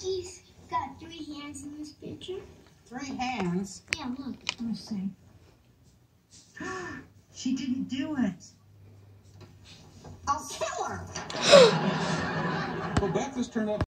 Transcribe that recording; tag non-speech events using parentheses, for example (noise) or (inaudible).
He's got three hands in this picture? Three hands. Yeah, look. Let me see. (gasps) she didn't do it. I'll kill her. Well, turned up.